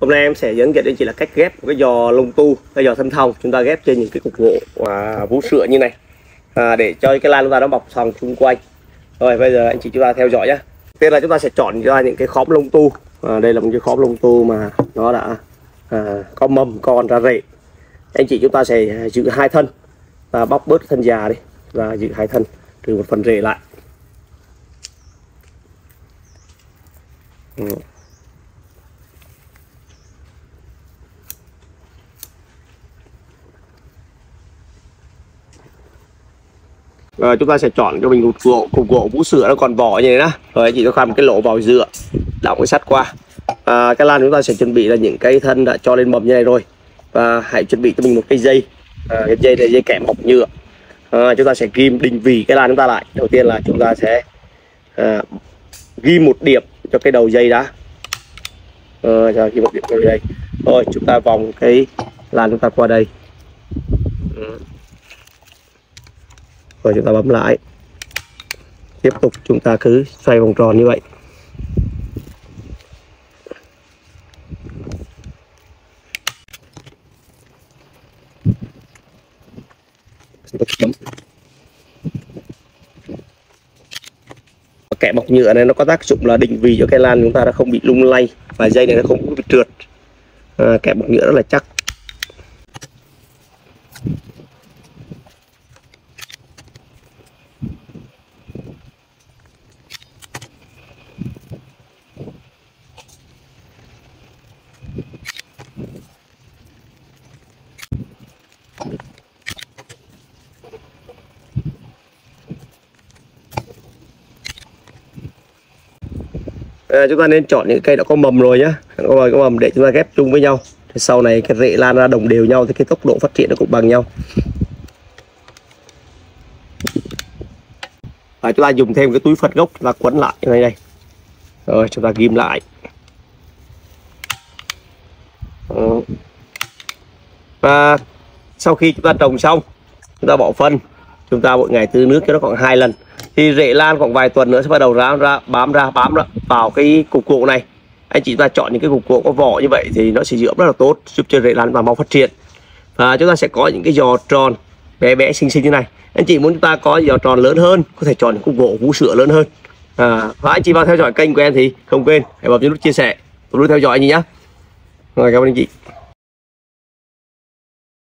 Hôm nay em sẽ dẫn dạy anh chị là cách ghép một cái giò lông tu, cái giò thân thông chúng ta ghép trên những cái cục gỗ và vú sữa như này à, để cho cái lan chúng ta nó bọc xong xung quanh. Rồi bây giờ anh chị chúng ta theo dõi nhé. Tiên là chúng ta sẽ chọn ra những cái khóm lông tu. À, đây là một cái khóm lông tu mà nó đã à, có mầm con ra rễ. Anh chị chúng ta sẽ giữ hai thân và bóc bớt thân già đi và giữ hai thân trừ một phần rễ lại. Ừ. Rồi chúng ta sẽ chọn cho mình một gỗ cục gỗ vũ sữa nó còn vỏ như thế đó rồi anh chị cho khoan một cái lỗ vào dựa đóng cái sắt qua. À, cái lan chúng ta sẽ chuẩn bị là những cây thân đã cho lên mầm như này rồi. Và hãy chuẩn bị cho mình một cây dây. À, cái dây này dây kẽm bọc nhựa. À, chúng ta sẽ ghim định vị cái lan chúng ta lại. Đầu tiên là chúng ta sẽ à, ghi một điểm cho cái đầu dây đã. À, ghi một điểm đầu dây. Rồi chúng ta vòng cái lan chúng ta qua đây. Ừ rồi chúng ta bấm lại. Tiếp tục chúng ta cứ xoay vòng tròn như vậy. Kẻ bọc nhựa này nó có tác dụng là định vị cho cây lan chúng ta nó không bị lung lay và dây này nó không bị trượt. À, kẻ bọc nhựa rất là chắc. À, chúng ta nên chọn những cây đã có mầm rồi nhá. Có mầm để chúng ta ghép chung với nhau. Thì sau này cái rễ lan ra đồng đều nhau thì cái tốc độ phát triển nó cũng bằng nhau. Và chúng ta dùng thêm cái túi phật gốc là quấn lại như này. Đây rồi chúng ta ghim lại. Và sau khi chúng ta trồng xong chúng ta bỏ phân chúng ta mỗi ngày tưới nước cho nó khoảng hai lần. Thì rễ lan khoảng vài tuần nữa sẽ bắt đầu ra ra bám ra bám ra vào cái cục gỗ này. Anh chị ta chọn những cái cục gỗ có vỏ như vậy thì nó sẽ dưỡng rất là tốt giúp cho rễ lan và mau phát triển. Và chúng ta sẽ có những cái giò tròn bé bé xinh xinh như này. Anh chị muốn chúng ta có giò tròn lớn hơn có thể chọn những cục gỗ vú sữa lớn hơn. À, và anh chị vào theo dõi kênh của em thì không quên hãy bấm nút chia sẻ nút theo dõi anh chị nhé. Rồi cảm ơn anh chị.